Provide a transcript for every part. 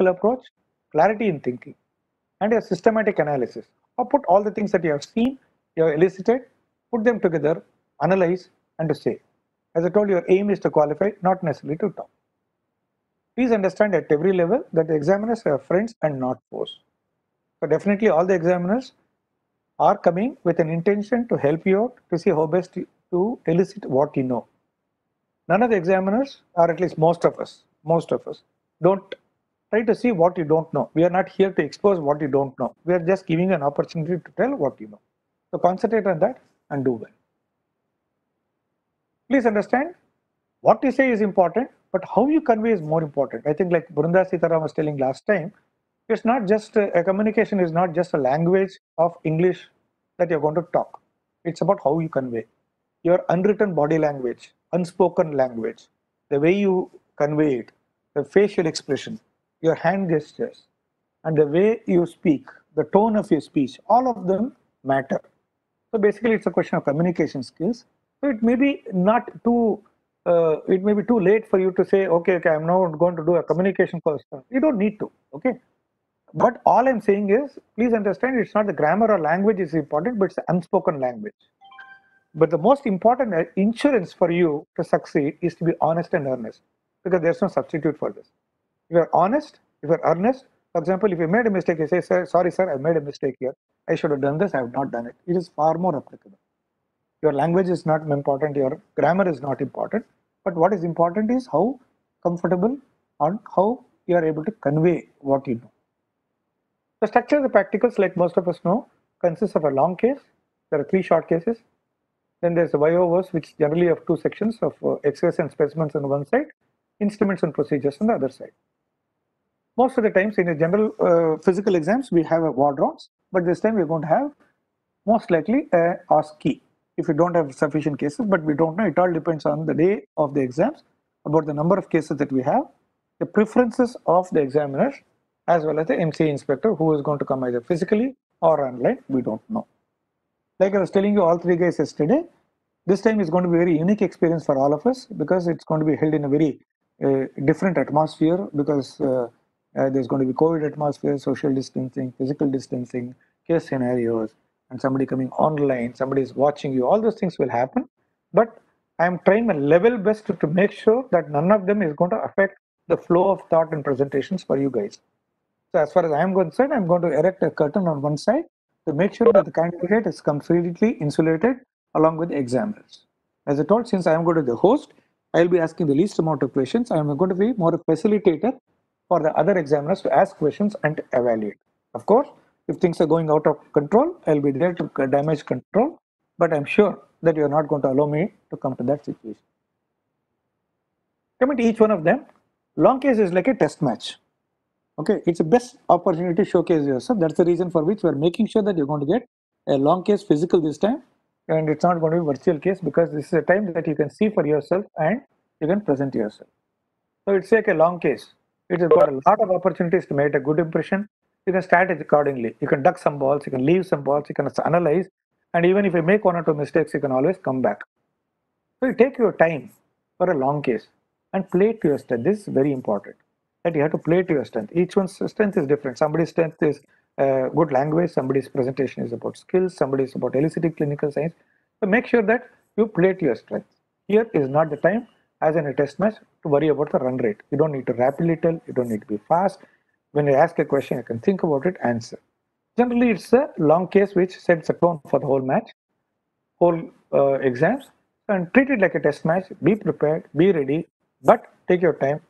approach, clarity in thinking, and a systematic analysis. Or put all the things that you have seen, you have elicited, put them together, analyze, and to say. As I told you, your aim is to qualify, not necessarily to top. Please understand at every level that the examiners are friends and not foes. So definitely all the examiners are coming with an intention to help you out to see how best to elicit what you know. None of the examiners, or at least most of us, most of us, don't try to see what you don't know. We are not here to expose what you don't know. We are just giving an opportunity to tell what you know. So concentrate on that and do well. Please understand what you say is important, but how you convey is more important. I think like Brunda Sitaram was telling last time, it's not just a, a communication is not just a language of English that you're going to talk. It's about how you convey your unwritten body language, unspoken language, the way you convey it, the facial expression, your hand gestures, and the way you speak, the tone of your speech, all of them matter. So basically, it's a question of communication skills. So it may be not too, uh, it may be too late for you to say, okay, okay, I'm now going to do a communication course. You don't need to, okay? But all I'm saying is, please understand, it's not the grammar or language is important, but it's the unspoken language. But the most important uh, insurance for you to succeed is to be honest and earnest, because there's no substitute for this. If you're honest, if you're earnest, for example, if you made a mistake, you say, sir, sorry, sir, I made a mistake here. I should have done this, I have not done it. It is far more applicable. Your language is not important, your grammar is not important, but what is important is how comfortable and how you are able to convey what you know. The structure of the practicals, like most of us know, consists of a long case. There are three short cases. Then there's a YOVers, which generally have two sections of uh, X-rays and specimens on one side, instruments and procedures on the other side. Most of the times in a general uh, physical exams, we have a ward but this time we're going to have most likely a key if you don't have sufficient cases, but we don't know. It all depends on the day of the exams, about the number of cases that we have, the preferences of the examiners, as well as the MC inspector who is going to come either physically or online, we don't know. Like I was telling you all three guys yesterday, this time is going to be a very unique experience for all of us because it's going to be held in a very uh, different atmosphere because uh, uh, there's going to be COVID atmosphere, social distancing, physical distancing, case scenarios, and somebody coming online, somebody is watching you, all those things will happen. But I'm trying my level best to, to make sure that none of them is going to affect the flow of thought and presentations for you guys. So as far as I'm concerned, I'm going to erect a curtain on one side to make sure that the candidate is completely insulated along with examiners. As I told, since I am going to be the host, I'll be asking the least amount of questions. I'm going to be more a facilitator for the other examiners to ask questions and evaluate. Of course, if things are going out of control, I'll be there to damage control, but I'm sure that you're not going to allow me to come to that situation. Coming to each one of them, long case is like a test match. Okay, it's the best opportunity to showcase yourself. That's the reason for which we're making sure that you're going to get a long case physical this time and it's not going to be virtual case because this is a time that you can see for yourself and you can present yourself. So it's like a long case. It has got a lot of opportunities to make a good impression. You can it accordingly. You can duck some balls, you can leave some balls, you can analyze, and even if you make one or two mistakes, you can always come back. So you take your time for a long case and play to your strength. This is very important. That you have to play to your strength. Each one's strength is different. Somebody's strength is uh, good language, somebody's presentation is about skills, somebody is about eliciting clinical science. So make sure that you play to your strength. Here is not the time as in a test match to worry about the run rate. You don't need to rapidly tell, you don't need to be fast. When you ask a question, you can think about it, answer. Generally, it's a long case which sets a tone for the whole match, whole uh, exams, and treat it like a test match. Be prepared, be ready, but take your time,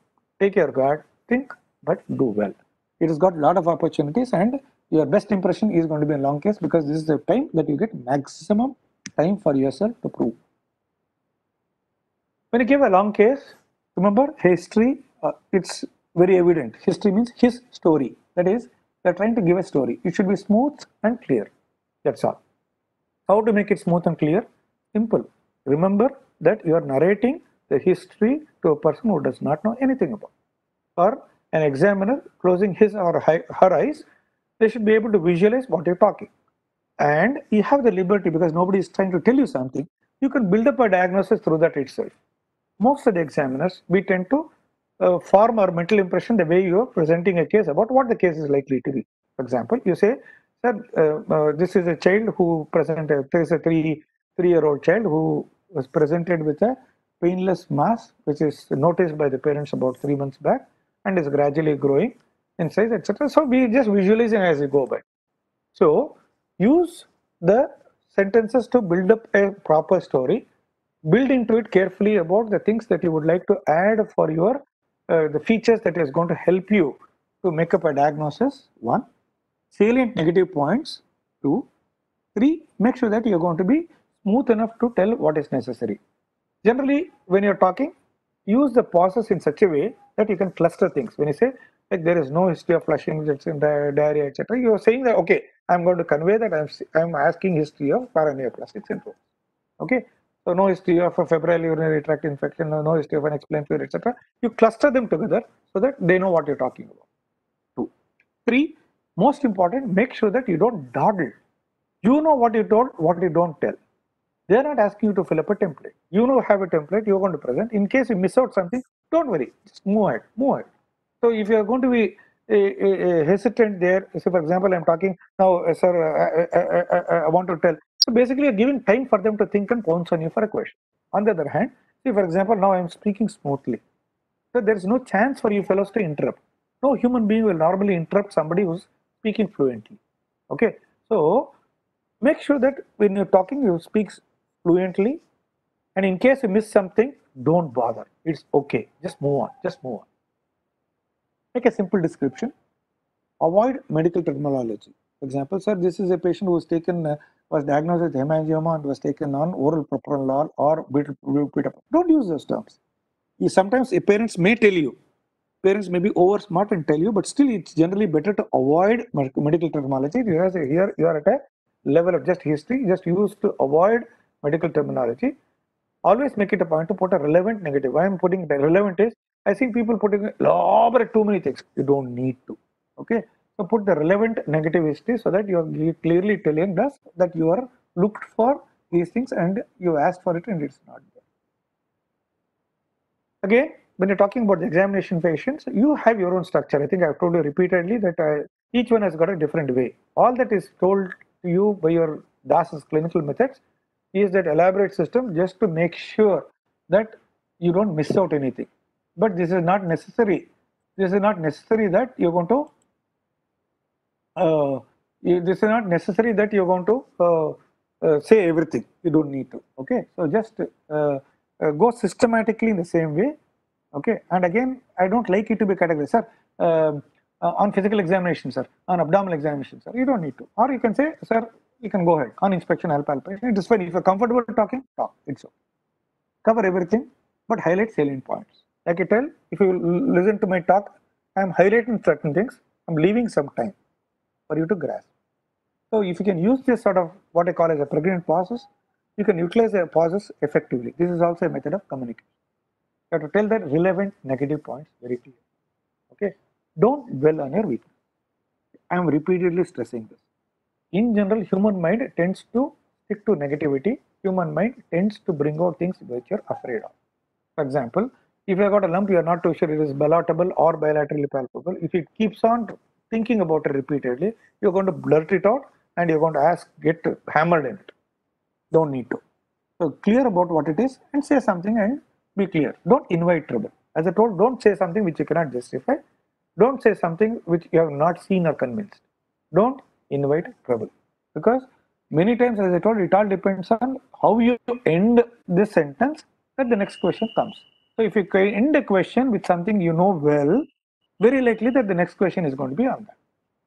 take your guard, think, but do well. It has got a lot of opportunities, and your best impression is going to be a long case because this is the time that you get maximum time for yourself to prove. When you give a long case, remember history, uh, it's very evident. History means his story. That is, they're trying to give a story. It should be smooth and clear. That's all. How to make it smooth and clear? Simple. Remember that you are narrating the history to a person who does not know anything about. Or an examiner closing his or her eyes, they should be able to visualize what you're talking. And you have the liberty because nobody is trying to tell you something. You can build up a diagnosis through that itself. Most of the examiners, we tend to uh, form our mental impression the way you are presenting a case about what the case is likely to be. For example, you say, sir, uh, uh, this is a child who presented, there is a three, three-year-old child who was presented with a painless mass, which is noticed by the parents about three months back and is gradually growing in size, etc. So we just visualizing as we go by. So use the sentences to build up a proper story. Build into it carefully about the things that you would like to add for your uh, the features that is going to help you to make up a diagnosis. One, salient negative points. Two, three, make sure that you're going to be smooth enough to tell what is necessary. Generally, when you're talking, use the pauses in such a way that you can cluster things. When you say like there is no history of flushing, diarrhea, etc., you are saying that okay, I'm going to convey that I'm I'm asking history of paraneoplastic syndrome. Okay, so no history of a febrile urinary tract infection, no history of an explained fever, etc. You cluster them together so that they know what you're talking about. Two, three. Most important, make sure that you don't dawdle. You know what you told, what you don't tell. They are not asking you to fill up a template. You know have a template you're going to present. In case you miss out something, don't worry. Just move ahead. Move ahead. So if you are going to be a, a, a hesitant there, so for example, I'm talking now, uh, sir, eh, eh, I, want to tell. So basically, you're giving time for them to think and pounce on you for a question. On the other hand, see, for example, now I'm speaking smoothly. So there is no chance for you fellows to interrupt. No human being will normally interrupt somebody who's speaking fluently. Okay, so make sure that when you're talking, you speak fluently. And in case you miss something, don't bother. It's okay. Just move on. Just move on. Make a simple description. Avoid medical terminology. For example, sir, this is a patient who was taken, uh, was diagnosed with hemangioma and was taken on oral propranolol or beta. Don't use those terms. You, sometimes parents may tell you, parents may be over smart and tell you, but still it's generally better to avoid medical terminology. Because Here you are at a level of just history, just use to avoid medical terminology. Always make it a point to put a relevant negative. Why I'm putting the relevant is I see people putting elaborate too many things. You don't need to. Okay. So put the relevant negative history so that you are clearly telling us that you are looked for these things and you asked for it and it's not there. Again, when you're talking about the examination patients, you have your own structure. I think I've told you repeatedly that uh, each one has got a different way. All that is told to you by your DAS's clinical methods is that elaborate system just to make sure that you don't miss out anything but this is not necessary. This is not necessary that you're going to. Uh, this is not necessary that you're going to uh, uh, say everything. You don't need to. Okay, so just uh, uh, go systematically in the same way. Okay, and again, I don't like it to be categorized, sir. Um, on physical examination, sir, on abdominal examination, sir. You don't need to. Or you can say, sir, you can go ahead on inspection, help palpation. It is fine. If you're comfortable talking, talk. It's okay. Cover everything, but highlight salient points. Like I tell, if you listen to my talk, I'm highlighting certain things, I'm leaving some time for you to grasp. So if you can use this sort of what I call as a pregnant pauses, you can utilize the pauses effectively. This is also a method of communication. You have to tell the relevant negative points very clear. Okay. Don't dwell on your weakness. I am repeatedly stressing this. In general, human mind tends to stick to negativity. Human mind tends to bring out things which you're afraid of. For example, if you got a lump, you are not too sure it is bilateral or bilaterally palpable. If it keeps on thinking about it repeatedly, you're going to blurt it out and you're going to ask, get hammered in it. Don't need to. So clear about what it is and say something and be clear. Don't invite trouble. As I told, don't say something which you cannot justify. Don't say something which you have not seen or convinced. Don't invite trouble. Because many times, as I told, it all depends on how you end this sentence that the next question comes. So if you end a question with something you know well, very likely that the next question is going to be on that.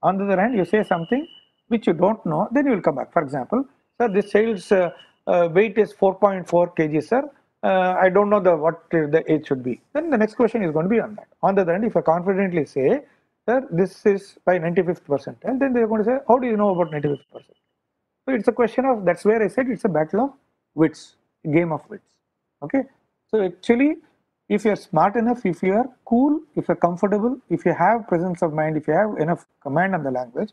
On the other hand, you say something which you don't know, then you will come back. For example, sir, this child's uh, uh, weight is 4.4 kg, sir. Uh, I don't know the what the age should be. Then the next question is going to be on that. On the other hand, if I confidently say, sir, this is by 95th percentile, and then they're going to say, how do you know about 95th percentile? So it's a question of, that's where I said it's a battle of wits, game of wits. Okay. So actually, if you're smart enough, if you're cool, if you're comfortable, if you have presence of mind, if you have enough command on the language,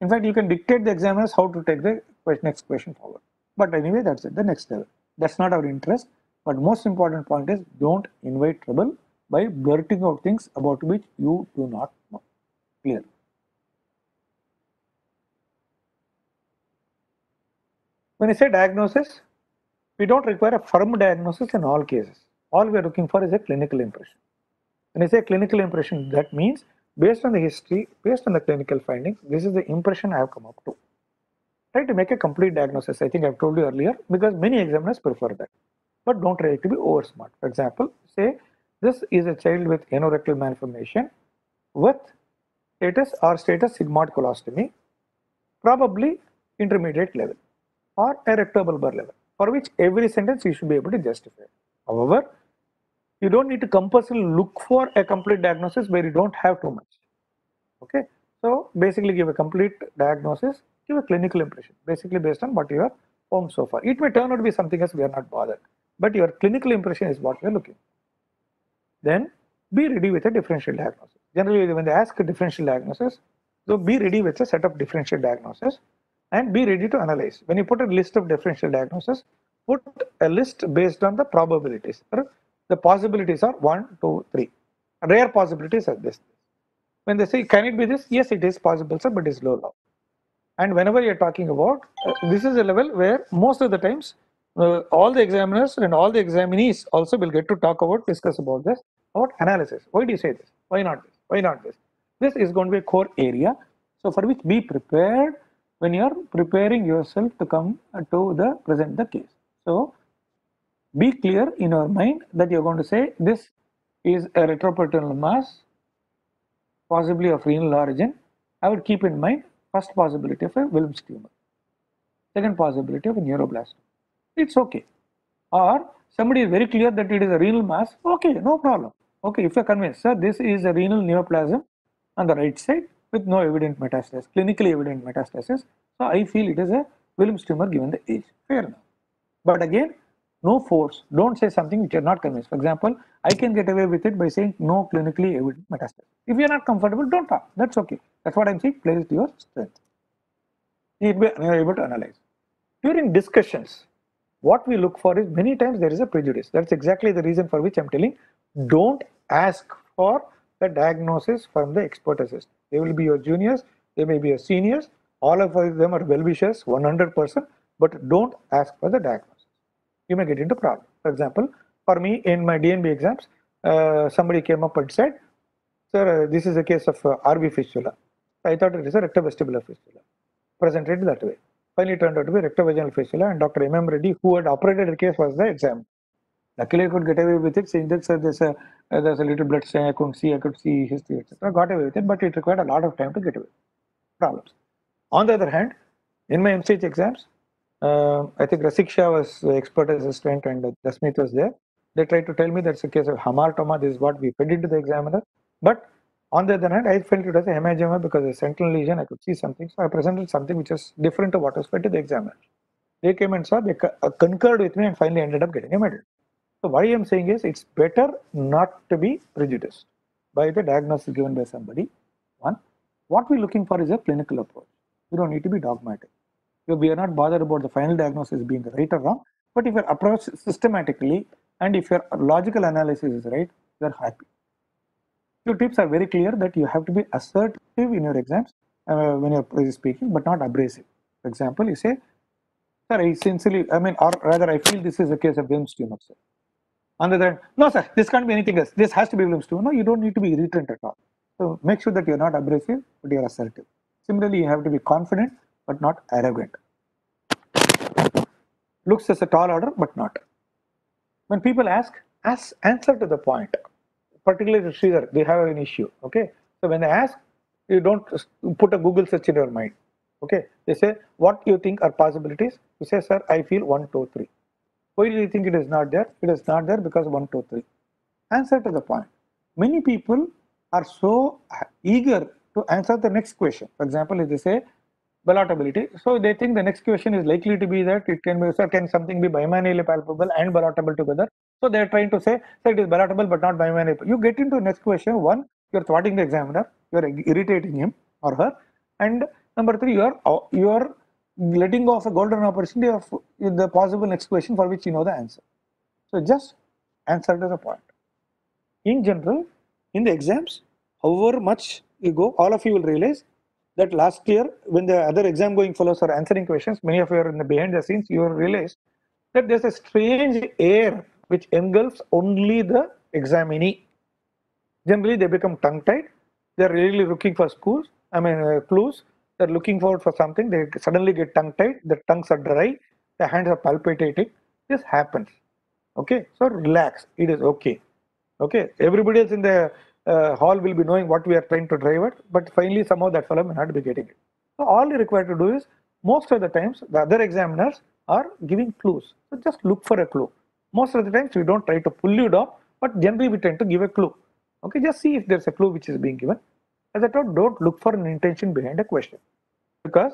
in fact, you can dictate the examiners how to take the next question forward. But anyway, that's it, the next level. That's not our interest. But most important point is don't invite trouble by blurting out things about which you do not know. Clear. When I say diagnosis, we don't require a firm diagnosis in all cases. All we are looking for is a clinical impression. When I say clinical impression, that means based on the history, based on the clinical findings, this is the impression I have come up to. Try to make a complete diagnosis. I think I've told you earlier because many examiners prefer that. But don't try to be over smart. For example, say this is a child with anorectal malformation with status or status sigmoid colostomy, probably intermediate level or a rectobulbar level, for which every sentence you should be able to justify. However, you don't need to compulsively look for a complete diagnosis where you don't have too much. Okay, so basically give a complete diagnosis, give a clinical impression, basically based on what you have found so far. It may turn out to be something else, we are not bothered, but your clinical impression is what we are looking. Then be ready with a differential diagnosis. Generally, when they ask a differential diagnosis, so be ready with a set of differential diagnosis and be ready to analyze. When you put a list of differential diagnosis, put a list based on the probabilities. The possibilities are one, two, three. Rare possibilities are this. When they say, can it be this? Yes, it is possible, sir, but it's low now. And whenever you're talking about, uh, this is a level where most of the times, uh, all the examiners and all the examinees also will get to talk about, discuss about this, about analysis. Why do you say this? Why not this? Why not this? This is going to be a core area. So for which be prepared when you're preparing yourself to come to the present the case. So be clear in your mind that you're going to say this is a retroperitoneal mass, possibly of renal origin. I would keep in mind first possibility of a Wilms tumor, second possibility of a neuroblastoma. It's okay. Or somebody is very clear that it is a renal mass, okay, no problem. Okay, if you're convinced, sir, this is a renal neoplasm on the right side with no evident metastasis, clinically evident metastasis. So I feel it is a Wilms tumor given the age. Fair enough. But again, no force. Don't say something which you're not convinced. For example, I can get away with it by saying no clinically evident metastasis. If you're not comfortable, don't talk. That's okay. That's what I'm saying. Play to your strength. You're able to analyze. During discussions, what we look for is many times there is a prejudice. That's exactly the reason for which I'm telling don't ask for the diagnosis from the expert assistant. They will be your juniors, they may be your seniors, all of them are well wishers, 100%, but don't ask for the diagnosis you may get into problem. For example, for me in my DNB exams, uh, somebody came up and said, sir, uh, this is a case of uh, RV fistula. I thought it is a rectovestibular fistula, presented that way. Finally, turned out to be rectovaginal fistula, and Dr. M.M. Reddy, who had operated the case, was the exam. Luckily, I could get away with it, saying that sir, there's a uh, there's a little blood stain, I couldn't see, I could see history, etc. Got away with it, but it required a lot of time to get away. Problems. On the other hand, in my MCH exams, uh, I think Rasiksha was the expert assistant and Jasmeet was there. They tried to tell me that's a case of hamartoma. This is what we fed into the examiner. But on the other hand, I felt it was a hemangioma because a central lesion, I could see something. So I presented something which was different to what was fed to the examiner. They came and saw, they uh, concurred with me and finally ended up getting a medal. So what I am saying is it's better not to be prejudiced by the diagnosis given by somebody. One, what we're looking for is a clinical approach. We don't need to be dogmatic we are not bothered about the final diagnosis being right or wrong. But if your approach systematically and if your logical analysis is right, you are happy. Your tips are very clear that you have to be assertive in your exams uh, when you're speaking, but not abrasive. For example, you say, Sir, I sincerely, I mean, or rather, I feel this is a case of Wilms tumor, sir. On the other hand, no, sir, this can't be anything else. This has to be Wilms tumor. No, you don't need to be irritant at all. So make sure that you're not abrasive, but you're assertive. Similarly, you have to be confident but not arrogant. Looks as a tall order, but not. When people ask, ask answer to the point. Particularly Sridhar, they have an issue. Okay. So when they ask, you don't put a Google search in your mind. Okay. They say, what you think are possibilities? You say, sir, I feel one, two, three. Why do you think it is not there? It is not there because one, two, three. Answer to the point. Many people are so uh, eager to answer the next question. For example, if they say, ballotability. So they think the next question is likely to be that it can be, sir, can something be bimanually palpable and ballotable together? So they're trying to say, sir, it is ballotable but not bimanually. You get into next question, one, you're thwarting the examiner, you're irritating him or her. And number three, you're, uh, you're letting go of a golden opportunity of the possible next question for which you know the answer. So just answer to the point. in general, in the exams, however much you go, all of you will realize that last year, when the other exam going fellows are answering questions, many of you are in the behind the scenes, you realize that there's a strange air which engulfs only the examinee. Generally, they become tongue tied. They're really looking for schools, I mean, uh, clues. They're looking forward for something. They suddenly get tongue tied. The tongues are dry. The hands are palpitating. This happens. Okay, so relax. It is okay. Okay, everybody else in the uh, hall will be knowing what we are trying to drive at, but finally somehow that fellow may not be getting it. So all you require to do is most of the times the other examiners are giving clues. So just look for a clue. Most of the times we don't try to pull you down, but generally we tend to give a clue. Okay, just see if there's a clue which is being given. As I told, don't look for an intention behind a question. Because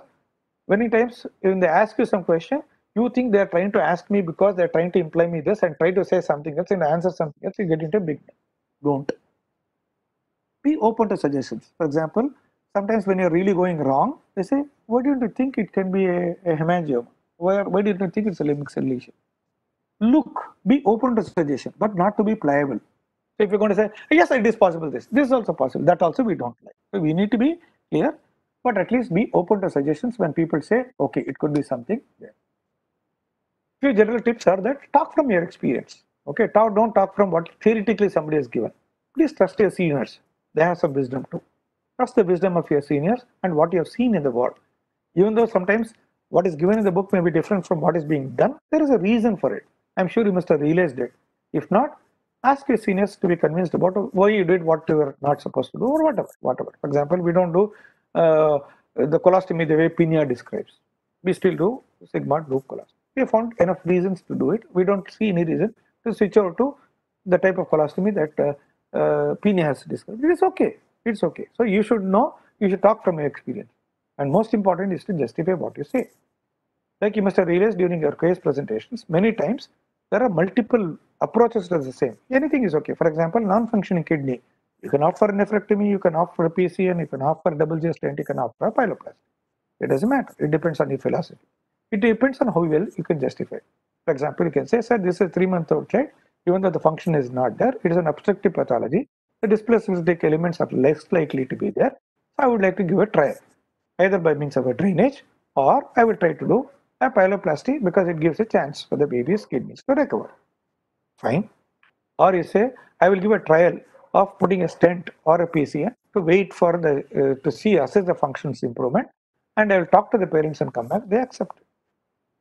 many times when they ask you some question, you think they're trying to ask me because they're trying to imply me this and try to say something else and answer something else, you get into a big Don't. Be open to suggestions. For example, sometimes when you're really going wrong, they say, why don't you think it can be a, a hemangioma? Why, why do you think it's a limbic cell lesion? Look, be open to suggestion, but not to be pliable. So if you're going to say, yes, it is possible this, this is also possible, that also we don't like. So we need to be clear, but at least be open to suggestions when people say, okay, it could be something there. Few general tips are that talk from your experience. Okay, talk, don't talk from what theoretically somebody has given. Please trust your seniors. They have some wisdom too. Trust the wisdom of your seniors and what you have seen in the world. Even though sometimes what is given in the book may be different from what is being done, there is a reason for it. I'm sure you must have realized it. If not, ask your seniors to be convinced about why you did what you were not supposed to do or whatever. whatever. For example, we don't do uh, the colostomy the way Peña describes. We still do sigmoid loop colostomy. We found enough reasons to do it. We don't see any reason to switch over to the type of colostomy that uh, uh, Peña has described. It is okay. It's okay. So you should know, you should talk from your experience. And most important is to justify what you say. Like you must have realized during your case presentations, many times there are multiple approaches to the same. Anything is okay. For example, non-functioning kidney. You can opt for nephrectomy, you can opt for a PCN, you can opt for a double J stent, you can opt for a pyeloplasty. It doesn't matter. It depends on your philosophy. It depends on how well you can justify. For example, you can say, sir, this is a three-month-old child even though the function is not there, it is an obstructive pathology. The dysplastic elements are less likely to be there. So I would like to give a try, either by means of a drainage or I will try to do a pyeloplasty because it gives a chance for the baby's kidneys to recover. Fine. Or you say, I will give a trial of putting a stent or a PCN to wait for the uh, to see assess the functions improvement and I will talk to the parents and come back, they accept it.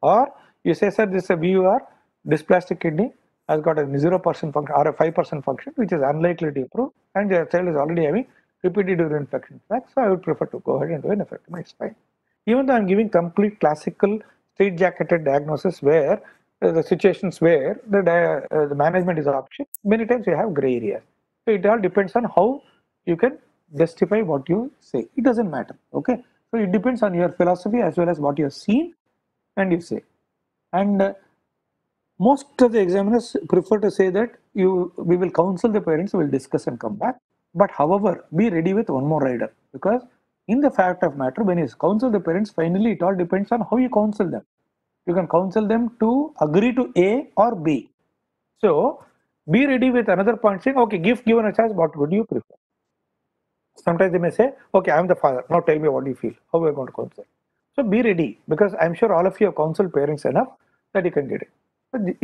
Or you say, sir, this is a VUR, dysplastic kidney, has got a 0% function or a 5% function, which is unlikely to improve, and the child is already having repeated urine infection so I would prefer to go ahead and do an nephrectomy. It's fine. Even though I'm giving complete classical straight-jacketed diagnosis where uh, the situations where the, uh, the management is option, many times you have gray areas. So it all depends on how you can justify what you say. It doesn't matter. Okay. So it depends on your philosophy as well as what you have seen and you say. And uh, most of the examiners prefer to say that you we will counsel the parents we will discuss and come back. But however be ready with one more rider. Because in the fact of matter when you counsel the parents finally it all depends on how you counsel them. You can counsel them to agree to a or b. So be ready with another point saying okay give given a choice what would you prefer? Sometimes they may say okay i'm the father. Now tell me what you feel. How we are going to counsel? So be ready. Because i'm sure all of you have counseled parents enough that you can get it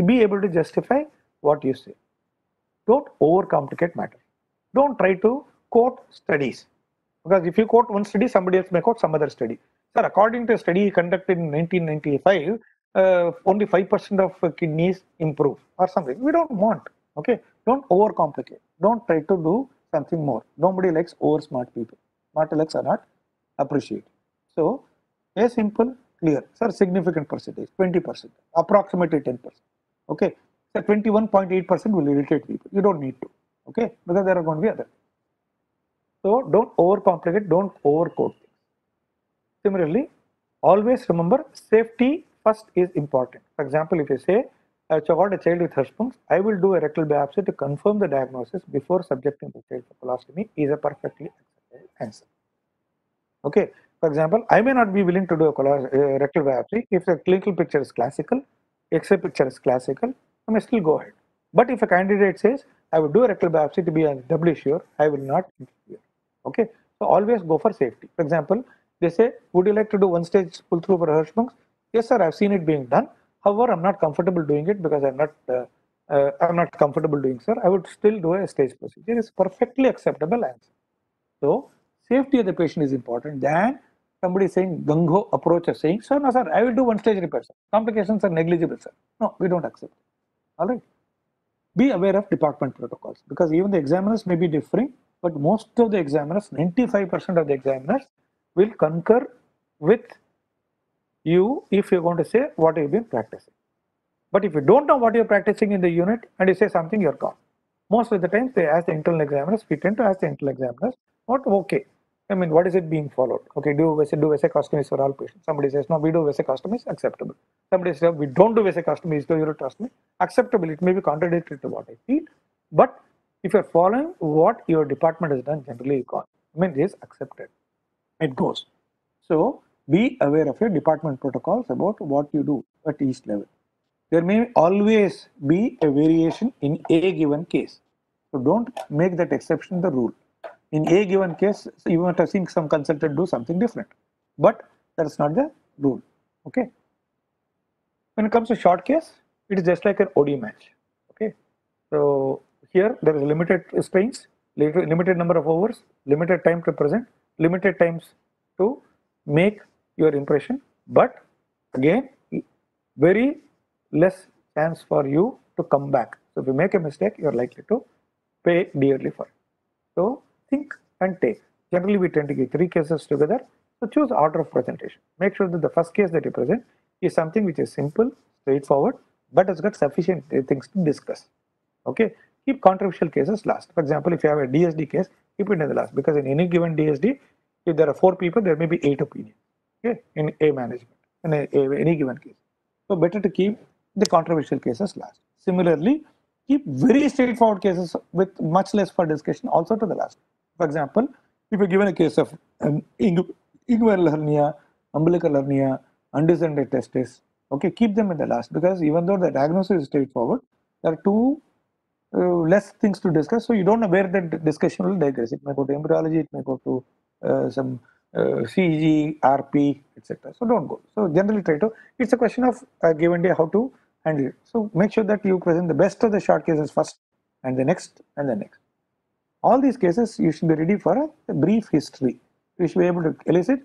be able to justify what you say. Don't overcomplicate matters. Don't try to quote studies. Because if you quote one study, somebody else may quote some other study. Sir, according to a study conducted in 1995, uh, only 5% of kidneys improve or something. We don't want. Okay. Don't overcomplicate. Don't try to do something more. Nobody likes over smart people. Smart Alex are not appreciated. So, a simple clear. Sir, significant percentage, 20%, approximately 10%. Okay. So 21.8% will irritate people. You don't need to. Okay. Because there are going to be other. So don't overcomplicate, don't overcode things. Similarly, always remember safety first is important. For example, if you say, I got a child with Hirschsprung's, I will do a rectal biopsy to confirm the diagnosis before subjecting the child to colostomy is a perfectly acceptable answer. Okay, for example, I may not be willing to do a uh, rectal biopsy if the clinical picture is classical, X-ray picture is classical, I may still go ahead. But if a candidate says, I would do a rectal biopsy to be doubly sure. I will not interfere. Okay, so always go for safety. For example, they say, would you like to do one stage pull through for Hirschsprung's? Yes, sir. I've seen it being done. However, I'm not comfortable doing it because I'm not. Uh, uh, I'm not comfortable doing, sir. I would still do a stage procedure. It's perfectly acceptable answer. So safety of the patient is important than somebody saying gung approach of saying, sir, no, sir, I will do one stage repair, sir. Complications are negligible, sir. No, we don't accept. All right. Be aware of department protocols because even the examiners may be differing, but most of the examiners, 95% of the examiners will concur with you if you're going to say what you've been practicing. But if you don't know what you're practicing in the unit and you say something, you're gone. Most of the times they ask the internal examiners, we tend to ask the internal examiners, what okay, I mean, what is it being followed? Okay, do vesic, do vesicostomies for all patients. Somebody says, no, we do vesicostomies, acceptable. Somebody says, we don't do vesicostomies, do ureterostomy, acceptable. It may be contradictory to what I feel, but if you're following what your department has done, generally gone. I mean, it is accepted. It goes. So be aware of your department protocols about what you do at each level. There may always be a variation in a given case. So don't make that exception the rule in a given case, you might have seen some consultant do something different, but that's not the rule. Okay. When it comes to short case, it is just like an OD match. Okay. So here there is limited strains, limited number of hours, limited time to present, limited times to make your impression, but again, very less chance for you to come back. So if you make a mistake, you're likely to pay dearly for it. So think and take. Generally, we tend to give three cases together. So choose order of presentation. Make sure that the first case that you present is something which is simple, straightforward, but has got sufficient uh, things to discuss. Okay. Keep controversial cases last. For example, if you have a DSD case, keep it in the last because in any given DSD, if there are four people, there may be eight opinions. Okay, in a management in a, a, any given case. So better to keep the controversial cases last. Similarly, keep very straightforward cases with much less for discussion also to the last. For example, if you're given a case of an inguinal hernia, umbilical hernia, undescended testis, okay, keep them in the last because even though the diagnosis is straightforward, there are two uh, less things to discuss. So you don't know where the discussion will digress. It may go to embryology, it may go to uh, some uh, CG, RP, etc. So don't go. So generally try to, it's a question of a given day how to handle it. So make sure that you present the best of the short cases first and the next and the next. All these cases you should be ready for a, brief history. You should be able to elicit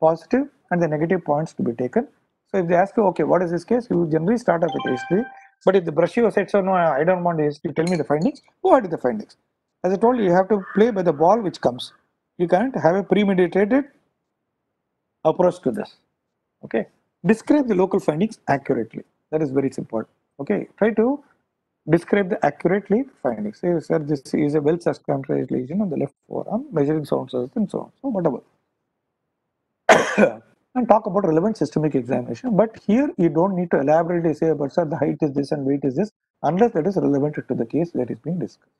positive and the negative points to be taken. So if they ask you, okay, what is this case? You generally start off with history. But if the brochure said, so oh, no, I don't want history, tell me the findings, go ahead with the findings. As I told you, you have to play by the ball which comes. You can't have a premeditated approach to this. Okay. Describe the local findings accurately. That is very important. Okay. Try to describe the accurately the findings. Say, sir, this is a well circumscribed lesion on the left forearm, measuring sound and so on. So whatever. and talk about relevant systemic examination. But here you don't need to elaborately say, but sir, the height is this and weight is this, unless that is relevant to the case that is being discussed.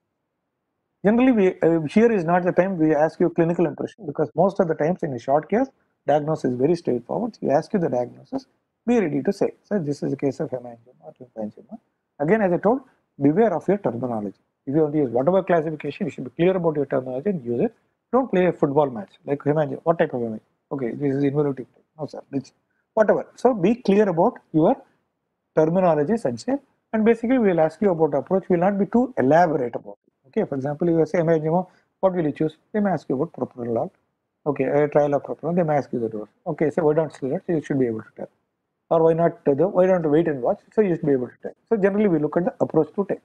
Generally, we, uh, here is not the time we ask you clinical impression because most of the times in a short case, diagnosis is very straightforward. We ask you the diagnosis, be ready to say, sir, this is a case of hemangioma or lymphangioma. Again, as I told, beware of your terminology. If you want to use whatever classification, you should be clear about your terminology and use it. Don't play a football match like hemangioma. What type of hemangioma? Okay, this is involutive. No, sir. It's whatever. So be clear about your terminology and say, and basically we will ask you about approach. We will not be too elaborate about it. Okay, for example, you say hemangioma, what will you choose? They may ask you about propranolol. Okay, a trial of propranolol. They may ask you the dose. Okay, so why don't steroids? You should be able to tell or why not the why don't wait and watch? So you should be able to take. so generally we look at the approach to take.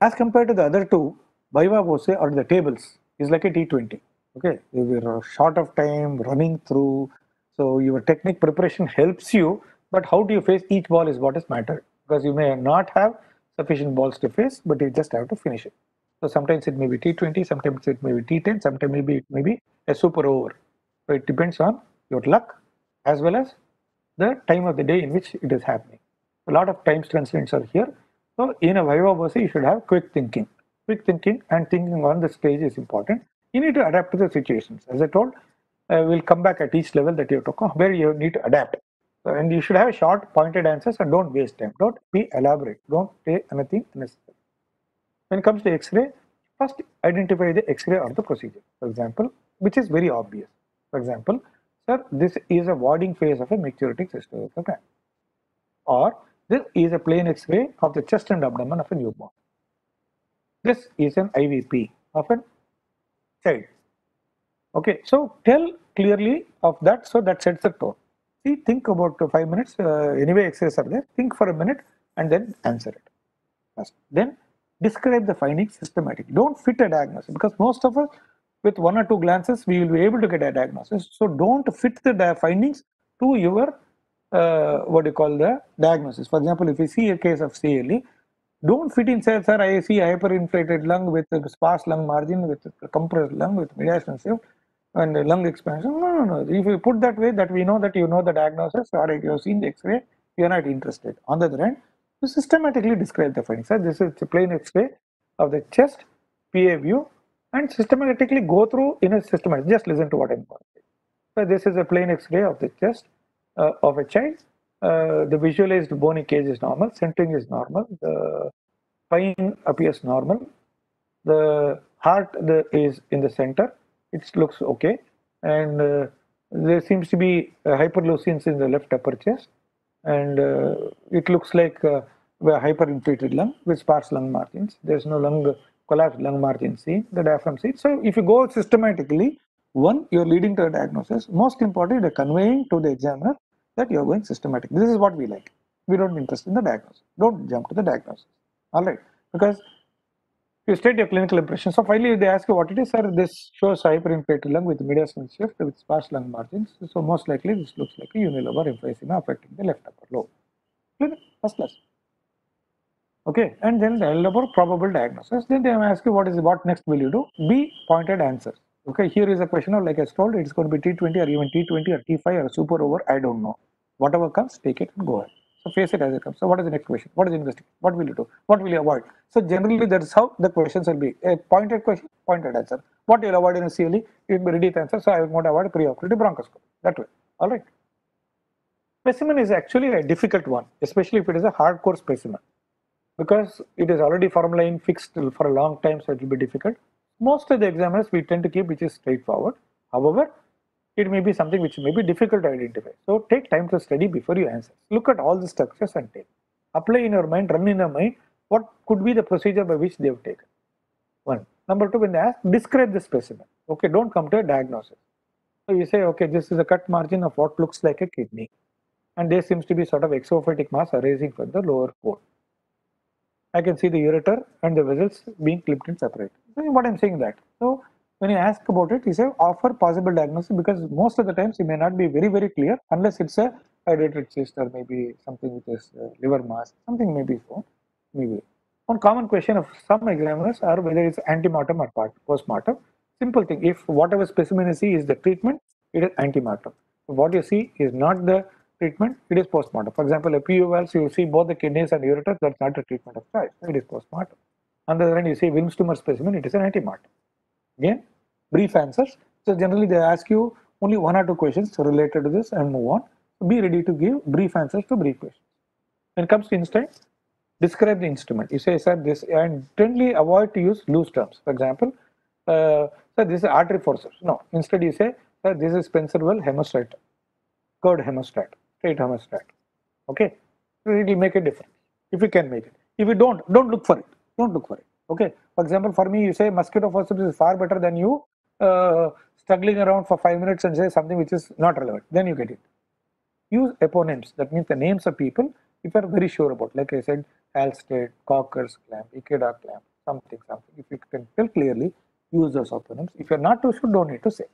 As compared to the other two viva voce or the tables is like a t20 okay? If you are short of time running through. So your technique preparation helps you but how do you face each ball is what is matter. Because you may not have sufficient balls to face but you just have to finish it. So sometimes it may be t20 sometimes it may be t10 sometimes maybe it may be a super over. So it depends on your luck as well as the time of the day in which it is happening. A lot of time constraints are here. So in a viva voce, you should have quick thinking. Quick thinking and thinking on the stage is important. You need to adapt to the situations. As I told, uh, we'll come back at each level that you talk where you need to adapt. So, and you should have short pointed answers and don't waste time. Don't be elaborate. Don't say anything unnecessary. When it comes to X-ray, first identify the X-ray or the procedure. For example, which is very obvious. For example, sir, this is a voiding phase of a micturating cystourethrogram. Or this is a plain X-ray of the chest and abdomen of a newborn. This is an IVP of a child. Okay, so tell clearly of that, so that sets the tone. See, think about five minutes. Uh, anyway, X-rays are there. Think for a minute and then answer it. First. Then describe the findings systematically. Don't fit a diagnosis because most of us, with one or two glances, we will be able to get a diagnosis. So don't fit the findings to your uh, what you call the diagnosis. For example, if you see a case of CLE, don't fit in say, sir, I see hyperinflated lung with sparse lung margin, with compressed lung, with mediastinal shift, and lung expansion. No, no, no. If you put that way, that we know that you know the diagnosis, or you have seen the X-ray, you are not interested. On the other hand, you systematically describe the findings. So this is a plain X-ray of the chest, PA view, and systematically go through in a systematic. Just listen to what I'm going to say. So this is a plain X-ray of the chest uh, of a child. Uh, the visualized bony cage is normal, centering is normal, the spine appears normal, the heart the, is in the center, it looks okay, and uh, there seems to be hyperlucence in the left upper chest, and uh, it looks like uh, a hyperinflated lung with sparse lung margins. There's no lung collapsed lung margin seen, the diaphragm seen. So if you go systematically, one, you're leading to a diagnosis. Most important, you're conveying to the examiner that you're going systematic. This is what we like. We don't interest in the diagnosis. Don't jump to the diagnosis. All right. Because you state your clinical impression. So finally, they ask you what it is, sir. This shows hyperinflated lung with mediastinal shift with sparse lung margins. So most likely, this looks like a unilobar emphysema affecting the left upper lobe. First class. Okay, and then the L probable diagnosis. Then they ask you what is what next will you do? B pointed answers. Okay, here is a question of like I told, it's going to be T20 or even T20 or T5 or super over. I don't know. Whatever comes, take it and go ahead. So face it as it comes. So what is the next question? What is investigation? What will you do? What will you avoid? So generally that's how the questions will be. A pointed question, pointed answer. What you'll avoid in a CLE, it will be ready to answer. So I will not avoid preoperative bronchoscopy. That way. All right. Specimen is actually a difficult one, especially if it is a hardcore specimen. Because it is already formalin fixed for a long time, so it will be difficult. Most of the examiners we tend to keep which is straightforward. However, it may be something which may be difficult to identify. So take time to study before you answer. Look at all the structures and take. Apply in your mind, run in your mind what could be the procedure by which they have taken. One. Number two, when they ask, describe the specimen. Okay, don't come to a diagnosis. So you say, okay, this is a cut margin of what looks like a kidney. And there seems to be sort of exophytic mass arising from the lower pole. I can see the ureter and the vessels being clipped in separate. What I'm saying that. So when you ask about it, he said offer possible diagnosis because most of the times it may not be very, very clear unless it's a hydatid cyst or maybe something which is uh, liver mass, something maybe so, maybe. One common question of some examiners are whether it's antemortem or postmortem. Simple thing, if whatever specimen you see is the treatment, it is antemortem. What you see is not the treatment, it is postmortem. For example, a PU valves, you see both the kidneys and ureter, that's not a treatment of choice, it is postmortem. On the other hand, you see Wilms tumor specimen, it is an antemortem. Again, brief answers. So generally they ask you only one or two questions related to this and move on. Be ready to give brief answers to brief questions. When it comes to instrument, describe the instrument. You say, sir, this, and generally avoid to use loose terms. For example, uh, sir, this is artery forceps. No, instead you say, sir, this is Spencer-Wells hemostat, curved hemostat, straight hemostat. Okay, it will make a difference if you can make it. If you don't, don't look for it. Don't look for it. Okay. For example, for me, you say mosquito forceps is far better than you uh, struggling around for five minutes and say something which is not relevant. Then you get it. Use eponyms. That means the names of people if you are very sure about. Like I said, Halsted, Kocher's clamp, Ikeda clamp, something, something. If you can tell clearly, use those eponyms. If you are not too sure, don't need to say.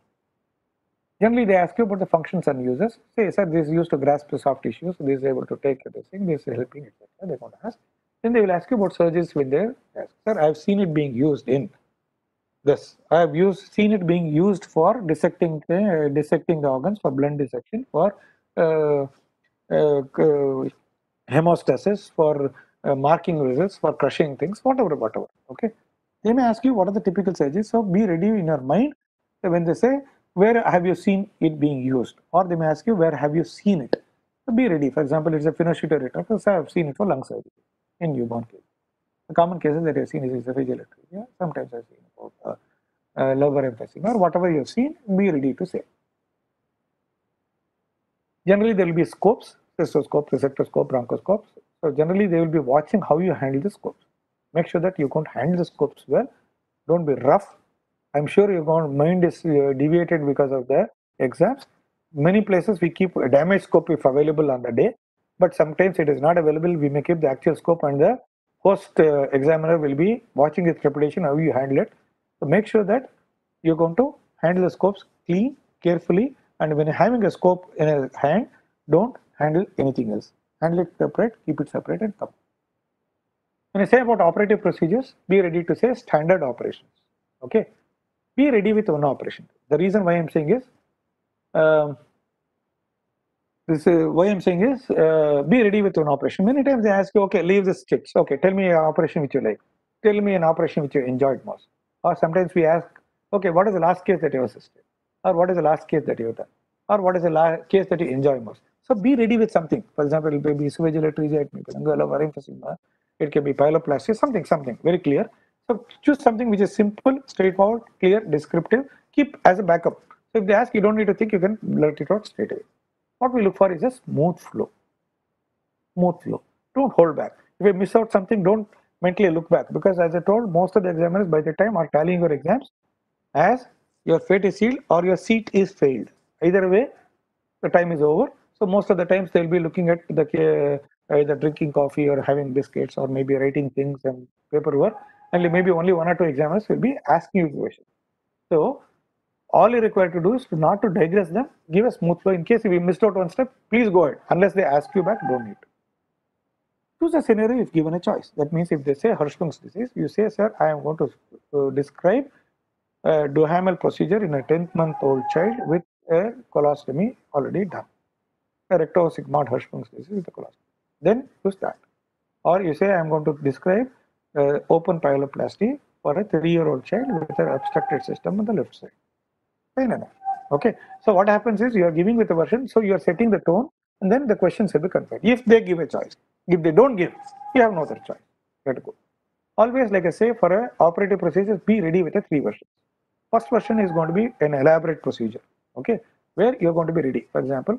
Generally, they ask you about the functions and uses. Say, sir, this is used to grasp the soft tissues. This is able to take this thing. This is helping, etc. They're going to ask. Then they will ask you about surgeries when they ask, sir, I have seen it being used in this. I have used seen it being used for dissecting uh, dissecting the organs for blunt dissection, for uh, uh, hemostasis, for uh, marking results, for crushing things, whatever, whatever. Okay. They may ask you what are the typical surgeries. So be ready in your mind when they say where have you seen it being used, or they may ask you where have you seen it. So be ready. For example, it's a Finochietto because I have seen it for lung surgery in newborn cases. The common cases that I've seen is esophageal atresia. Sometimes I've seen about uh, uh, emphysema or whatever you have seen, be ready to say. Generally, there will be scopes, cystoscope, resectoscope, bronchoscopes. So generally, they will be watching how you handle the scopes. Make sure that you can't handle the scopes well. Don't be rough. I'm sure your mind is uh, deviated because of the exams. Many places we keep a damaged scope if available on the day, but sometimes it is not available. We may keep the actual scope and the host uh, examiner will be watching its reputation, how you handle it. So make sure that you're going to handle the scopes clean, carefully, and when having a scope in a hand, don't handle anything else. Handle it separate, keep it separate and come. When I say about operative procedures, be ready to say standard operations. Okay. Be ready with one operation. The reason why I'm saying is, um, this uh, why I'm saying is, uh, be ready with one operation. Many times they ask you, okay, leave the chips. Okay, tell me an operation which you like. Tell me an operation which you enjoyed most. Or sometimes we ask, okay, what is the last case that you assisted? Or what is the last case that you done? Or what is the last case that you enjoy most? So be ready with something. For example, it may be esophageal atresia, it may be it can be pyeloplasty, something, something very clear. So choose something which is simple, straightforward, clear, descriptive, keep as a backup. So if they ask, you don't need to think, you can let it out straight away. What we look for is a smooth flow. Smooth flow. Don't hold back. If you miss out something, don't mentally look back because as I told, most of the examiners by the time are tallying your exams as your fate is sealed or your seat is failed. Either way, the time is over. So most of the times they'll be looking at the uh, either drinking coffee or having biscuits or maybe writing things and paperwork. And maybe only one or two examiners will be asking you questions. So all you're required to do is not to digress them, give a smooth flow. In case if you missed out one step, please go ahead. Unless they ask you back, don't need to. Choose a scenario if given a choice. That means if they say Hirschsprung's disease, you say, sir, I am going to uh, describe a Duhamel procedure in a 10th month old child with a colostomy already done. A rectosigmoid Hirschsprung's disease with a colostomy. Then you that. Or you say, I am going to describe uh, open pyeloplasty for a three-year-old child with an obstructed system on the left side. Fine enough. Okay. So what happens is you are giving with a version, so you are setting the tone, and then the questions will be confined. If they give a choice, if they don't give, you have no other choice. Let go. Always, like I say, for a operative procedure, be ready with a three versions. First version is going to be an elaborate procedure. Okay, where you are going to be ready. For example,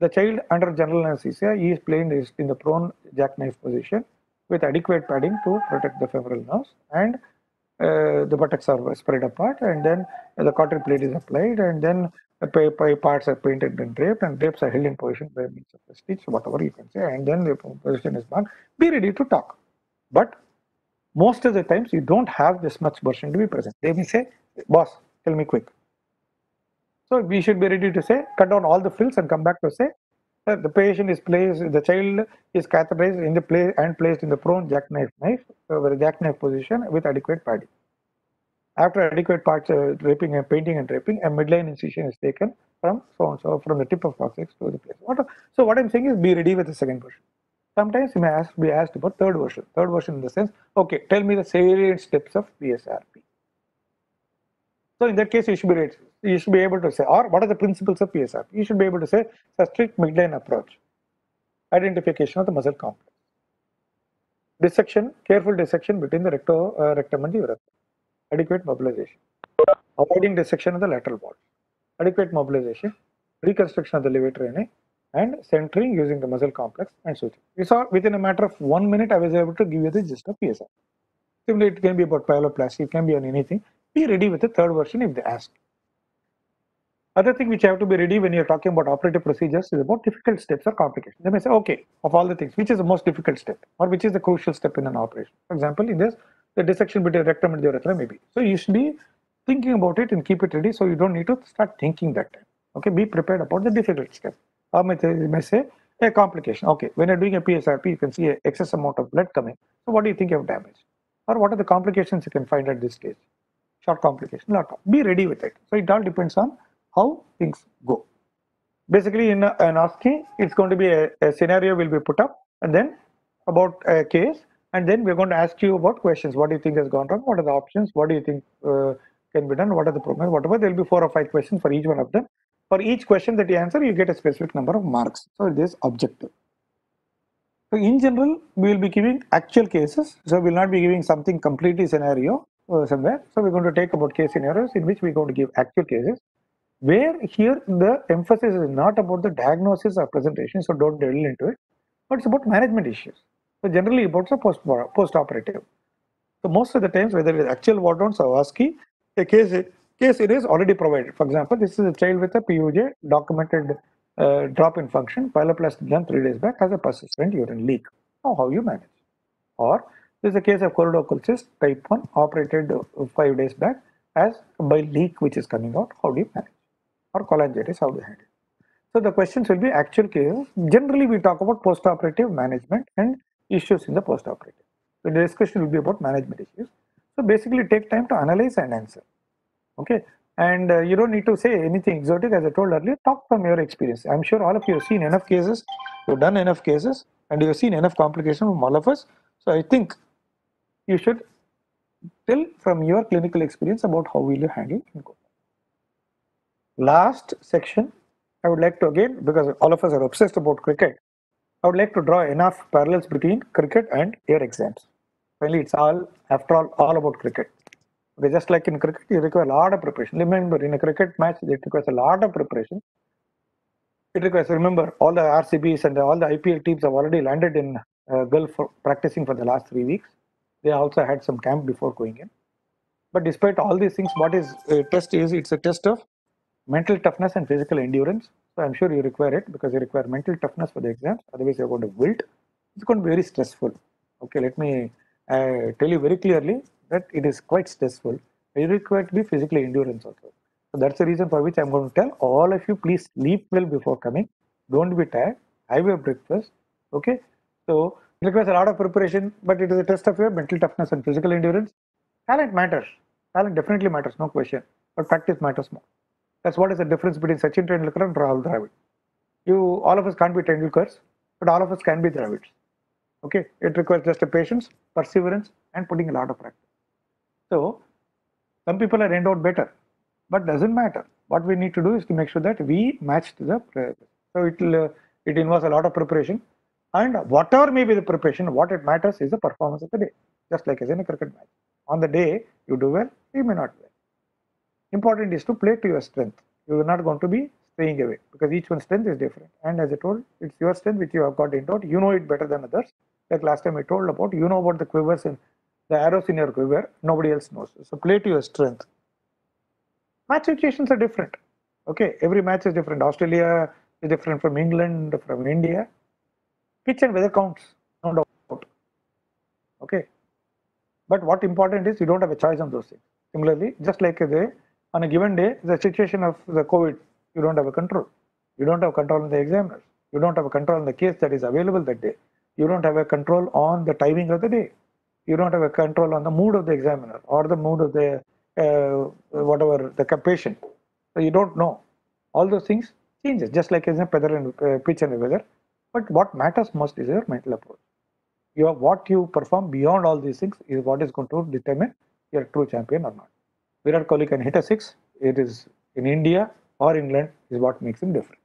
the child under general anesthesia he is placed in the prone jackknife position with adequate padding to protect the femoral nerves and uh, the buttocks are spread apart and then the cautery plate is applied and then the parts are painted and draped and drapes are held in position by means of the stitch, whatever you can say, and then the position is marked. Be ready to talk. But most of the times you don't have this much version to be present. They may say, boss, tell me quick. So we should be ready to say, cut down all the frills and come back to say, the patient is placed, the child is catheterized in the place and placed in the prone jackknife knife, uh, jackknife position with adequate padding. After adequate parts uh, draping and painting and draping, a midline incision is taken from so and so from the tip of coccyx to the place. What, so what I'm saying is be ready with the second version. Sometimes you may ask, be asked about third version. Third version in the sense, okay, tell me the salient steps of PSRP. So in that case, you should be ready. You should be able to say, or what are the principles of PSRP? You should be able to say, a strict midline approach, identification of the muscle complex, dissection, careful dissection between the recto, uh, rectum and the urethra adequate mobilization, avoiding dissection of the lateral wall, adequate mobilization, reconstruction of the levator and centering using the muscle complex and suture. You saw within a matter of one minute, I was able to give you the gist of PSR. Similarly, it can be about pyeloplasty, it can be on anything. Be ready with the third version if they ask. Other thing which you have to be ready when you're talking about operative procedures is about difficult steps or complications. They may say, okay, of all the things, which is the most difficult step or which is the crucial step in an operation? For example, in this, the dissection between rectum and the urethra maybe. So you should be thinking about it and keep it ready so you don't need to start thinking that time. Okay, be prepared about the difficult step. Or you may say a complication. Okay, when you're doing a PSRP, you can see an excess amount of blood coming. So what do you think you have damaged? Or what are the complications you can find at this stage? Short complication, lot of. Be ready with it. So it all depends on how things go. Basically, in an OSCE, it's going to be a, a scenario will be put up and then about a case and then we're going to ask you about questions. What do you think has gone wrong? What are the options? What do you think uh, can be done? What are the problems? Whatever, there'll be four or five questions for each one of them. For each question that you answer, you get a specific number of marks. So it is objective. So in general, we will be giving actual cases. So we will not be giving something completely scenario uh, somewhere. So we're going to take about case scenarios in which we're going to give actual cases. Where here the emphasis is not about the diagnosis or presentation, so don't delve into it, but it's about management issues. So generally about the post post operative. So most of the times, whether it is actual wardrobes or OSCE, a case case it is already provided. For example, this is a child with a PUJ documented uh, drop in function, pyeloplasty done three days back has a persistent urine leak. Now, how you manage? Or this is a case of choledochal cyst type 1 operated five days back as by leak which is coming out. How do you manage? Or cholangitis, how handle? So the questions will be actual cases. Generally, we talk about post-operative management and issues in the post-operative. So the discussion will be about management issues. So basically, take time to analyze and answer. Okay, and uh, you don't need to say anything exotic as I told earlier. Talk from your experience. I'm sure all of you have seen enough cases, you've done enough cases, and you've seen enough complications from all of us. So I think you should tell from your clinical experience about how will you handle Last section, I would like to again, because all of us are obsessed about cricket, I would like to draw enough parallels between cricket and your exams. Finally, it's all, after all, all about cricket. Okay, just like in cricket, you require a lot of preparation. Remember, in a cricket match, it requires a lot of preparation. It requires, remember, all the RCBs and all the IPL teams have already landed in uh, Gulf for practicing for the last three weeks. They also had some camp before going in. But despite all these things, what is a test is, it's a test of mental toughness and physical endurance. So I'm sure you require it because you require mental toughness for the exams. Otherwise, you're going to wilt. It's going to be very stressful. Okay, let me uh, tell you very clearly that it is quite stressful. You require to be physically endurance also. So that's the reason for which I'm going to tell all of you please sleep well before coming. Don't be tired. Have your breakfast. Okay. So it requires a lot of preparation, but it is a test of your mental toughness and physical endurance. Talent matters. Talent definitely matters, no question. But practice matters more. That's what is the difference between Sachin Tendulkar and Rahul Dravid. You, all of us can't be Tendulkars, but all of us can be Dravids. Okay, it requires just a patience, perseverance, and putting a lot of practice. So, some people are endowed better, but doesn't matter. What we need to do is to make sure that we match to the. So it will, uh, it involves a lot of preparation, and whatever may be the preparation, what it matters is the performance of the day. Just like as in a cricket match, on the day you do well, you may not well important is to play to your strength. You are not going to be staying away because each one's strength is different. And as I told, it's your strength which you have got into it. You know it better than others. Like last time I told about, you know about the quivers and the arrows in your quiver. Nobody else knows. So play to your strength. Match situations are different. Okay, every match is different. Australia is different from England, from India. Pitch and weather counts, no doubt. Okay, but what important is you don't have a choice on those things. Similarly, just like the on a given day, the situation of the COVID, you don't have a control. You don't have control on the examiners. You don't have a control on the case that is available that day. You don't have a control on the timing of the day. You don't have a control on the mood of the examiner or the mood of the uh, whatever the patient. So you don't know. All those things changes, just like as a weather and uh, pitch and weather. But what matters most is your mental approach. Your what you perform beyond all these things is what is going to determine you're a true champion or not. Virat Kohli can hit a six. It is in India or England is what makes him different.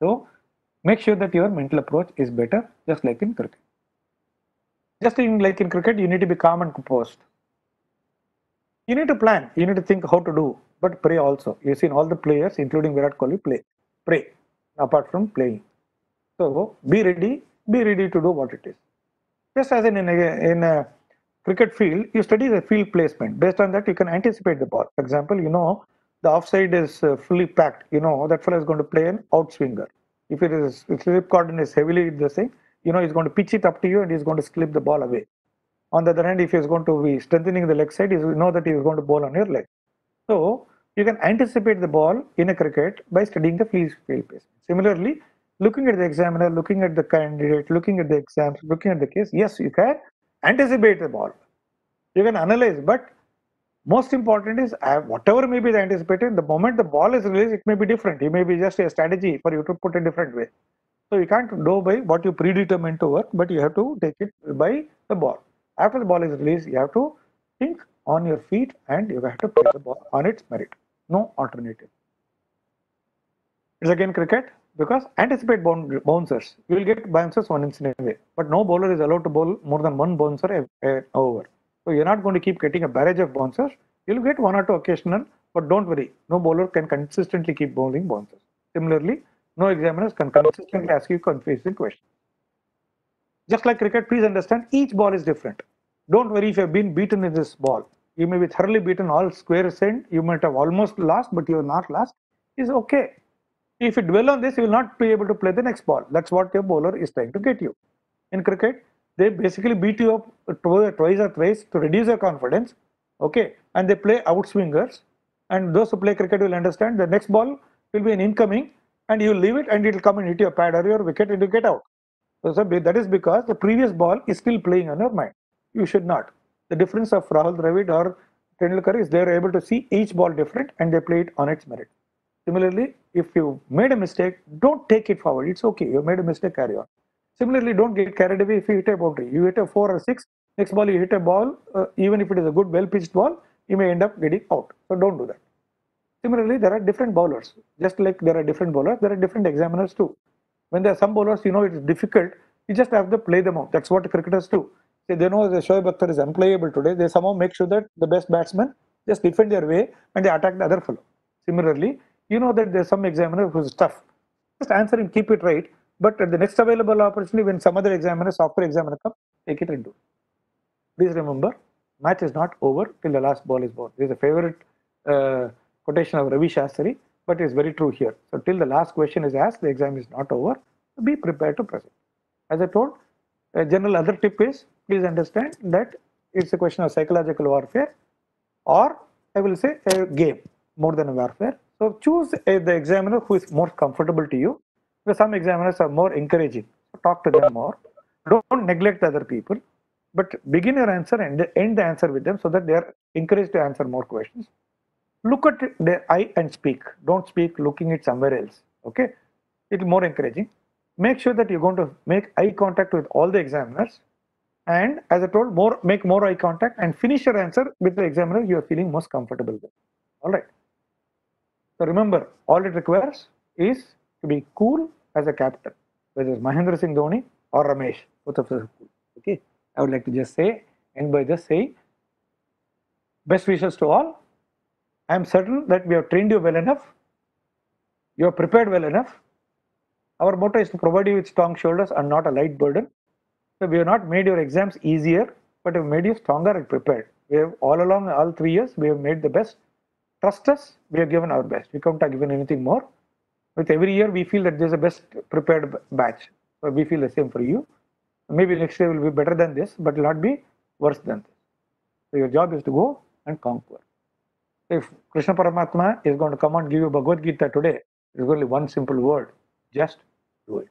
So make sure that your mental approach is better, just like in cricket. Just in, like in cricket, you need to be calm and composed. You need to plan. You need to think how to do, but pray also. You've seen all the players, including Virat Kohli, play. Pray, apart from playing. So be ready. Be ready to do what it is. Just as in in a, in a cricket field, you study the field placement. Based on that, you can anticipate the ball. For example, you know the offside is uh, fully packed. You know that fellow is going to play an outswinger. If it is if slip cordon is heavily the same, you know he's going to pitch it up to you and he's going to slip the ball away. On the other hand, if he's going to be strengthening the leg side, you know that he is going to bowl on your leg. So you can anticipate the ball in a cricket by studying the field placement. Similarly, looking at the examiner, looking at the candidate, looking at the exams, looking at the case, yes, you can anticipate the ball. You can analyze, but most important is uh, whatever may be the anticipated, the moment the ball is released, it may be different. It may be just a strategy for you to put a different way. So you can't do by what you predetermine to work, but you have to take it by the ball. After the ball is released, you have to think on your feet and you have to play the ball on its merit. No alternative. It's again cricket because anticipate bouncers. You will get bouncers one inch away, but no bowler is allowed to bowl more than one bouncer over. So you're not going to keep getting a barrage of bouncers. You'll get one or two occasional, but don't worry, no bowler can consistently keep bowling bouncers. Similarly, no examiners can consistently ask you confusing questions. Just like cricket, please understand each ball is different. Don't worry if you've been beaten in this ball. You may be thoroughly beaten all square end. You might have almost lost, but you're not lost. Is okay. If you dwell on this, you will not be able to play the next ball. That's what your bowler is trying to get you. In cricket, they basically beat you up twice or thrice to reduce your confidence. Okay, and they play outswingers. And those who play cricket will understand the next ball will be an incoming, and you leave it, and it will come and hit your pad or your wicket, and you get out. So, so that is because the previous ball is still playing on your mind. You should not. The difference of Rahul Dravid or Tendulkar is they are able to see each ball different and they play it on its merit. Similarly, if you made a mistake, don't take it forward. It's okay. You made a mistake, carry on. Similarly, don't get carried away if you hit a boundary. You hit a four or six, next ball you hit a ball, uh, even if it is a good, well pitched ball, you may end up getting out. So don't do that. Similarly, there are different bowlers. Just like there are different bowlers, there are different examiners too. When there are some bowlers, you know it is difficult, you just have to play them out. That's what cricketers do. Say they know the Shoaib Akhtar is unplayable today. They somehow make sure that the best batsmen just defend their way and they attack the other fellow. Similarly, you know that there's some examiner who's tough. Just answer and keep it right. But at the next available opportunity, when some other examiner, software examiner come, take it and do. Please remember, match is not over till the last ball is bowled. This is a favorite uh, quotation of Ravi Shastri, but it's very true here. So till the last question is asked, the exam is not over. Be prepared to present. As I told, a general other tip is please understand that it's a question of psychological warfare or I will say a game more than a warfare. So choose a, the examiner who is more comfortable to you. Because some examiners are more encouraging. So talk to them more. Don't neglect other people, but begin your answer and end the answer with them so that they are encouraged to answer more questions look at their eye and speak. Don't speak looking at somewhere else. Okay, it's more encouraging. Make sure that you're going to make eye contact with all the examiners, and as I told, more make more eye contact and finish your answer with the examiner you are feeling most comfortable with. All right. So remember, all it requires is to be cool as a captain, whether it's Mahendra Singh Dhoni or Ramesh, both of us cool. Okay, I would like to just say, end by just saying, best wishes to all I am certain that we have trained you well enough. You are prepared well enough. Our motto is to provide you with strong shoulders and not a light burden. So we have not made your exams easier, but have made you stronger and prepared. We have all along, all three years, we have made the best. Trust us, we have given our best. We can't have given anything more. With every year, we feel that there's a best prepared batch. So we feel the same for you. Maybe next year will be better than this, but will not be worse than this. So your job is to go and conquer if Krishna Paramatma is going to come and give you Bhagavad Gita today, there's only one simple word just do it.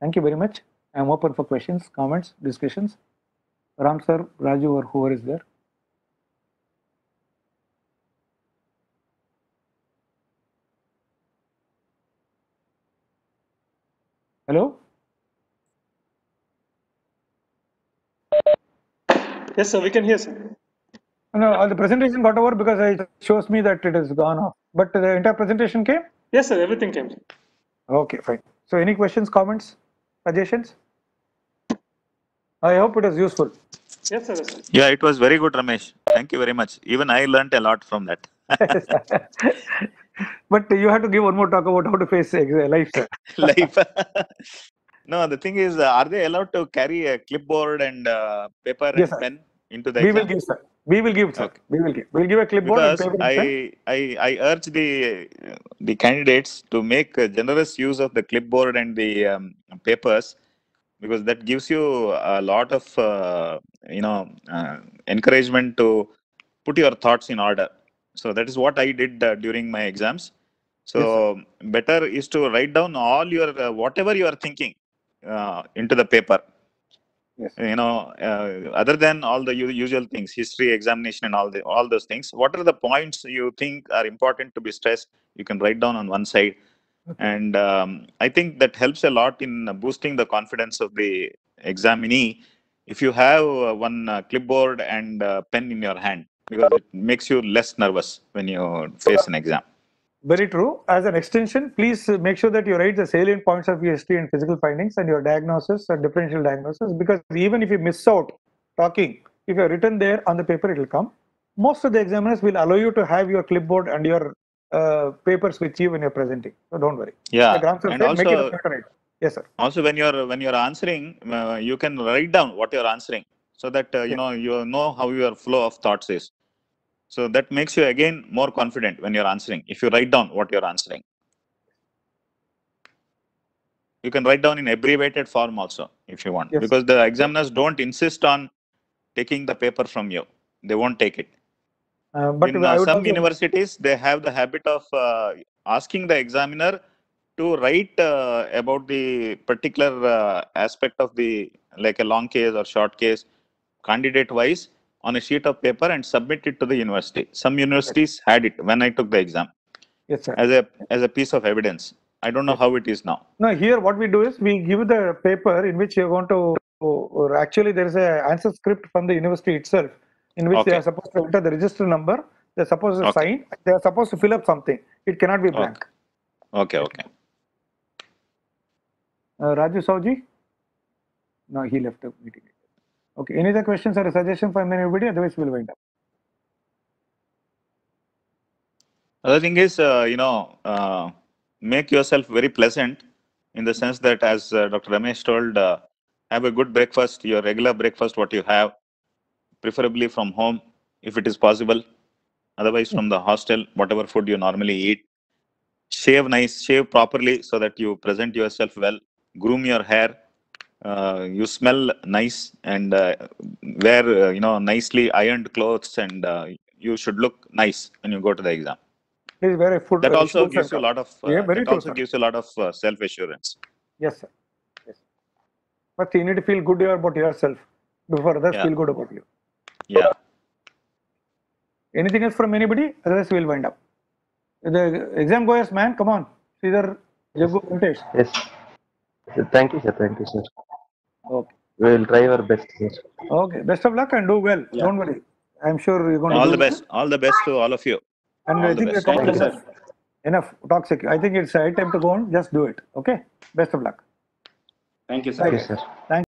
Thank you very much. I am open for questions, comments, discussions. Ram sir, Raju, or whoever is there. Yes, sir, we can hear, sir. No, uh, the presentation got over because it shows me that it has gone off. But the entire presentation came? Yes, sir. Everything came. Okay, fine. So any questions, comments, suggestions? I hope it was useful. Yes, sir. Yes, sir. Yeah, it was very good, Ramesh. Thank you very much. Even I learned a lot from that. but you have to give one more talk about how to face life, sir. life. no, the thing is, uh, are they allowed to carry a clipboard and uh, paper yes, and sir. pen into the we exam? will give, sir. We will give, sir. Okay. We will give. We'll give a clipboard because and paper. and pen. I, I I urge the the candidates to make a generous use of the clipboard and the um, papers because that gives you a lot of uh, you know uh, encouragement to put your thoughts in order. So that is what I did uh, during my exams. So better is to write down all your uh, whatever you are thinking uh, into the paper Yes. you know uh, other than all the usual things history examination and all the all those things what are the points you think are important to be stressed you can write down on one side Okay. and um, i think that helps a lot in boosting the confidence of the examinee if you have uh, one uh, clipboard and uh, pen in your hand because it makes you less nervous when you face an exam Very true. As an extension, please make sure that you write the salient points of your history and physical findings and your diagnosis and differential diagnosis because even if you miss out talking, if you are written there on the paper, it will come. Most of the examiners will allow you to have your clipboard and your uh, papers with you when you're presenting. So don't worry. Yeah, and said, make it a also. Yes, sir. also when you're when you're answering, uh, you can write down what you're answering so that uh, you Yeah. know you know how your flow of thoughts is. So that makes you again more confident when you're answering. If you write down what you're answering, you can write down in abbreviated form also if you want, Yes. because the examiners don't insist on taking the paper from you. They won't take it. Uh, but in uh, some universities they have the habit of uh, asking the examiner to write uh, about the particular uh, aspect of the like a long case or short case candidate wise on a sheet of paper and submit it to the university some universities had it when i took the exam yes, sir. as a as a piece of evidence i don't know how it is now No, here what we do is we give the paper in which you're going to, or actually there is a answer script from the university itself in which they are supposed to enter the register number, they're supposed to Okay. sign, they are supposed to fill up something. It cannot be blank. okay okay Uh, Raju Sauji? No, he left the meeting. Okay, any other questions or a suggestion from anybody? Otherwise, we'll wind up. Other thing is, uh, you know, uh, make yourself very pleasant in the sense that, as uh, Dr. Ramesh told, uh, have a good breakfast, your regular breakfast, what you have, preferably from home if it is possible. Otherwise, from the hostel, whatever food you normally eat. Shave nice, shave properly so that you present yourself well. Groom your hair. Uh, you smell nice and uh, wear, uh, you know, nicely ironed clothes, and uh, you should look nice when you go to the exam Please wear a food. that uh, also shoes gives you a lot of uh, Yeah, very that true, also sir. gives you a lot of uh, self assurance Yes, sir. Yes. First, you need to feel good about yourself before others Yeah. feel good about you. yeah Anything else from anybody? Otherwise, we'll wind up. The exam goers, man, come on. Either Jaggu Venkatesh. Yes. Sir, Thank you, sir. Thank you, sir. Okay. We will try our best, sir. Okay. Best of luck and do well. Yeah. Don't worry. I'm sure you're going to all the best all the best to all of you And All I the think best. Thank talking you, enough. Enough toxic. I think it's high time to go on. Just do it. Okay. Best of luck. Thank you, sir. Thank you, sir. Thank